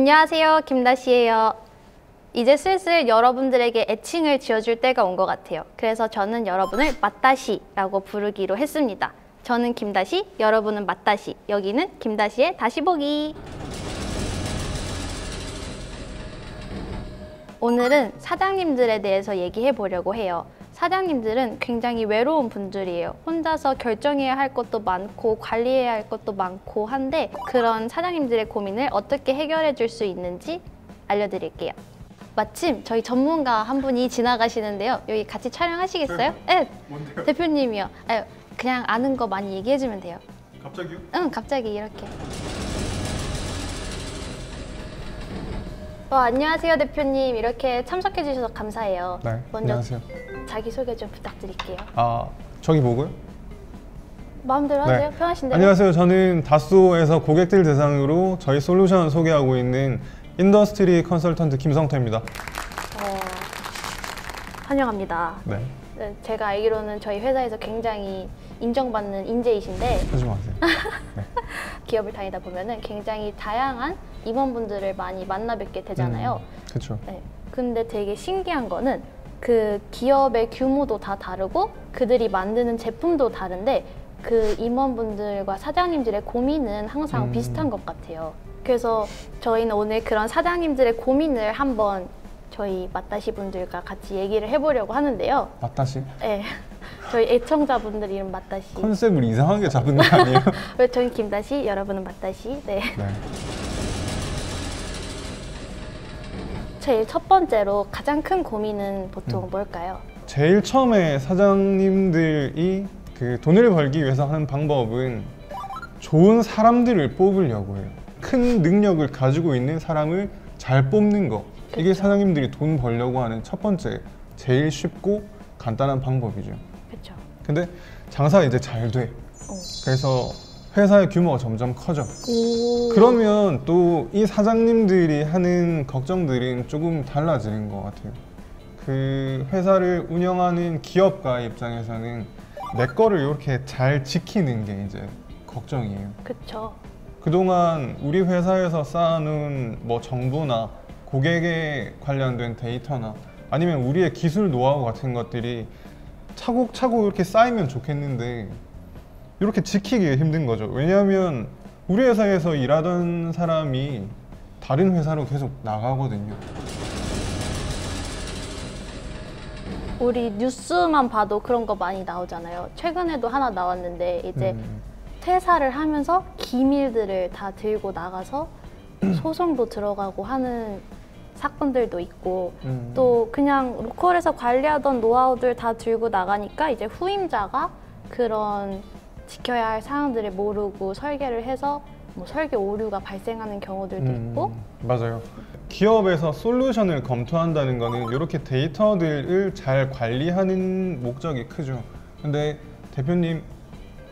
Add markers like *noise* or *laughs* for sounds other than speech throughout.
안녕하세요. 김다시예요. 이제 슬슬 여러분들에게 애칭을 지어줄 때가 온 것 같아요. 그래서 저는 여러분을 맞다시라고 부르기로 했습니다. 저는 김다시, 여러분은 맞다시. 여기는 김다시의 다시 보기. 오늘은 사장님들에 대해서 얘기해 보려고 해요. 사장님들은 굉장히 외로운 분들이에요. 혼자서 결정해야 할 것도 많고 관리해야 할 것도 많고 한데 그런 사장님들의 고민을 어떻게 해결해 줄 수 있는지 알려드릴게요. 마침 저희 전문가 한 분이 지나가시는데요. 여기 같이 촬영하시겠어요? 네. 뭔데요? 대표님이요. 아, 그냥 아는 거 많이 얘기해 주면 돼요. 갑자기요? 응, 갑자기 이렇게. 어, 안녕하세요, 대표님. 이렇게 참석해 주셔서 감사해요. 네, 먼저 안녕하세요. 자기 소개 좀 부탁드릴게요. 아, 저기 뭐고요? 마음대로 네. 하세요. 편하신 대로. 안녕하세요. 저는 다소에서 고객들 대상으로 저희 솔루션 소개하고 있는 industry 컨설턴트 김성태입니다. 어, 환영합니다. 네, 네, 제가 알기로는 저희 회사에서 굉장히 인정받는 인재이신데 하지 마세요. *laughs* 기업을 다니다 보면은 굉장히 다양한 임원분들을 많이 만나 뵙게 되잖아요. 그렇죠. 네. 근데 되게 신기한 거는 그 기업의 규모도 다 다르고 그들이 만드는 제품도 다른데 그 임원분들과 사장님들의 고민은 항상 음. 비슷한 것 같아요. 그래서 저희는 오늘 그런 사장님들의 고민을 한번 저희 맞다시 분들과 같이 얘기를 해보려고 하는데요. 맞다시 네. 저희 애청자분들 이름 맞다시. 컨셉을 이상하게 잡은 거 아니에요? *laughs* 왜 저희 김다시, 여러분은 맞다시. 네. 네. 제일 첫 번째로 가장 큰 고민은 보통 음. 뭘까요? 제일 처음에 사장님들이 그 돈을 벌기 위해서 하는 방법은 좋은 사람들을 뽑으려고 해요. 큰 능력을 가지고 있는 사람을 잘 뽑는 거. 이게 그쵸. 사장님들이 돈 벌려고 하는 첫 번째, 제일 쉽고 간단한 방법이죠. 그렇죠. 근데 장사가 이제 잘 돼. 어. 그래서 회사의 규모가 점점 커져. 오. 그러면 또 이 사장님들이 하는 걱정들은 조금 달라지는 것 같아요. 그 회사를 운영하는 기업가 입장에서는 내 거를 이렇게 잘 지키는 게 이제 걱정이에요. 그쵸. 그동안 우리 회사에서 쌓아놓은 뭐 정보나 고객에 관련된 데이터나 아니면 우리의 기술 노하우 같은 것들이 차곡차곡 이렇게 쌓이면 좋겠는데 이렇게 지키기 힘든 거죠. 왜냐하면 우리 회사에서 일하던 사람이 다른 회사로 계속 나가거든요. 우리 뉴스만 봐도 그런 거 많이 나오잖아요. 최근에도 하나 나왔는데 이제 음, 퇴사를 하면서 기밀들을 다 들고 나가서 소송도 들어가고 하는 사건들도 있고 음. 또 그냥 로컬에서 관리하던 노하우들 다 들고 나가니까 이제 후임자가 그런 지켜야 할 사항들을 모르고 설계를 해서 뭐 설계 오류가 발생하는 경우들도 음, 있고 맞아요. 기업에서 솔루션을 검토한다는 거는 이렇게 데이터들을 잘 관리하는 목적이 크죠. 근데 대표님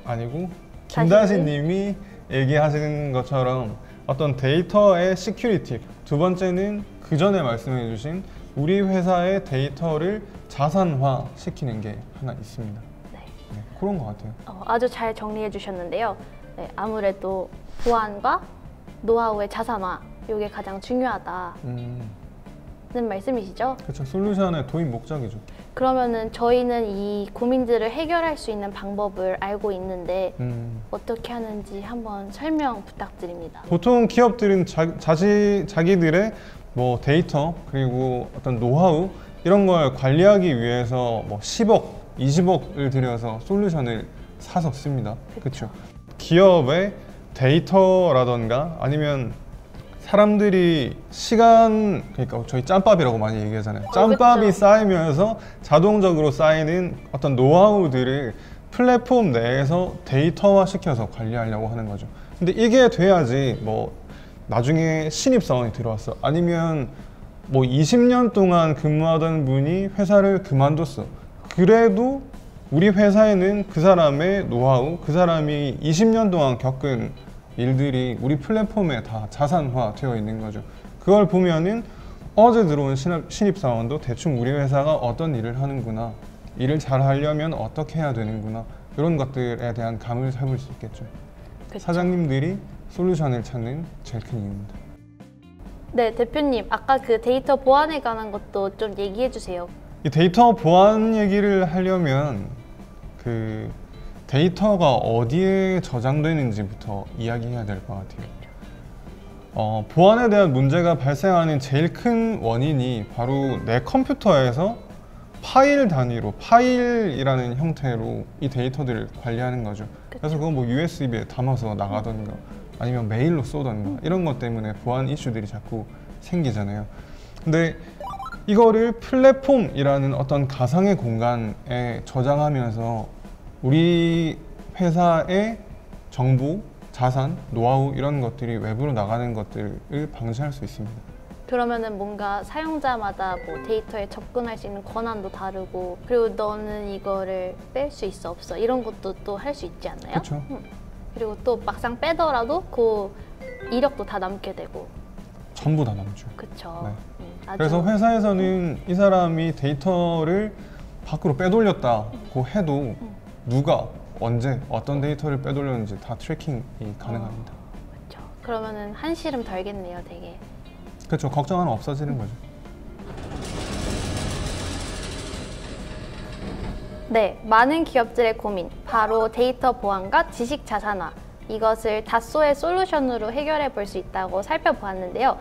아니고 김다시님이 얘기하시는 것처럼 어떤 데이터의 security 두 번째는 그 전에 말씀해 주신 우리 회사의 데이터를 자산화 시키는 게 하나 있습니다. 네. 네, 그런 것 같아요. 어, 아주 잘 정리해 주셨는데요. 네, 아무래도 보안과 노하우의 자산화 이게 가장 중요하다는 음, 말씀이시죠? 그렇죠. 솔루션의 도입 목적이죠. 그러면은 저희는 이 고민들을 해결할 수 있는 방법을 알고 있는데 음. 어떻게 하는지 한번 설명 부탁드립니다. 보통 기업들은 자, 자시, 자기들의 뭐 데이터 그리고 어떤 노하우 이런 걸 관리하기 위해서 뭐 10억, 20억을 들여서 솔루션을 사서 씁니다. 그렇죠. 기업의 데이터라던가 아니면 사람들이 시간 그러니까 저희 짬밥이라고 많이 얘기하잖아요. 짬밥이 그쵸. 쌓이면서 자동적으로 쌓이는 어떤 노하우들을 플랫폼 내에서 데이터화 시켜서 관리하려고 하는 거죠. 근데 이게 돼야지 뭐 나중에 신입 사원이 들어왔어. 아니면 뭐 20년 동안 근무하던 분이 회사를 그만뒀어. 그래도 우리 회사에는 그 사람의 노하우, 그 사람이 20년 동안 겪은 일들이 우리 플랫폼에 다 자산화 되어 있는 거죠. 그걸 보면은 어제 들어온 신입, 신입 사원도 대충 우리 회사가 어떤 일을 하는구나, 일을 잘 하려면 어떻게 해야 되는구나 이런 것들에 대한 감을 잡을 수 있겠죠. 그쵸? 사장님들이 솔루션을 찾는 제일 큰 이유입니다. 네, 대표님. 아까 그 데이터 보안에 관한 것도 좀 얘기해 주세요. 이 데이터 보안 얘기를 하려면 그 데이터가 어디에 저장되는지부터 이야기해야 될 것 같아요. 어, 보안에 대한 문제가 발생하는 제일 큰 원인이 바로 내 컴퓨터에서 파일 단위로 파일이라는 형태로 이 데이터들을 관리하는 거죠. 그래서 그건 뭐 USB에 담아서 나가던가 아니면 메일로 쏘던가 이런 것 때문에 보안 이슈들이 자꾸 생기잖아요. 근데 이거를 플랫폼이라는 어떤 가상의 공간에 저장하면서 우리 회사의 정보, 자산, 노하우 이런 것들이 외부로 나가는 것들을 방지할 수 있습니다. 그러면은 뭔가 사용자마다 뭐 데이터에 접근할 수 있는 권한도 다르고 그리고 너는 이거를 뺄 수 있어 없어 이런 것도 또 할 수 있지 않나요? 그렇죠. 음. 그리고 또 막상 빼더라도 그 이력도 다 남게 되고 전부 다 남죠. 그쵸. 네. 음, 그래서 회사에서는 이 사람이 데이터를 밖으로 빼돌렸다고 해도 누가 언제 어떤 데이터를 빼돌렸는지 다 tracking이 가능합니다. 그쵸. 그러면은 한시름 덜겠네요, 되게. 그렇죠. 걱정 하나 없어지는 거죠. 네, 많은 기업들의 고민, 바로 데이터 보안과 지식 자산화. 이것을 다소의 솔루션으로 해결해 볼 수 있다고 살펴보았는데요.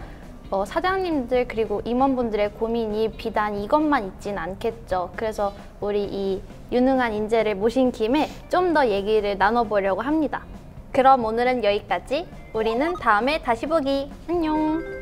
어, 사장님들 그리고 임원분들의 고민이 비단 이것만 있진 않겠죠. 그래서 우리 이 유능한 인재를 모신 김에 좀 더 얘기를 나눠보려고 합니다. 그럼 오늘은 여기까지. 우리는 다음에 다시 보기. 안녕.